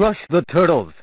crush the turtles.